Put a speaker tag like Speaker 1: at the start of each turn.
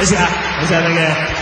Speaker 1: 谢谢谢谢那个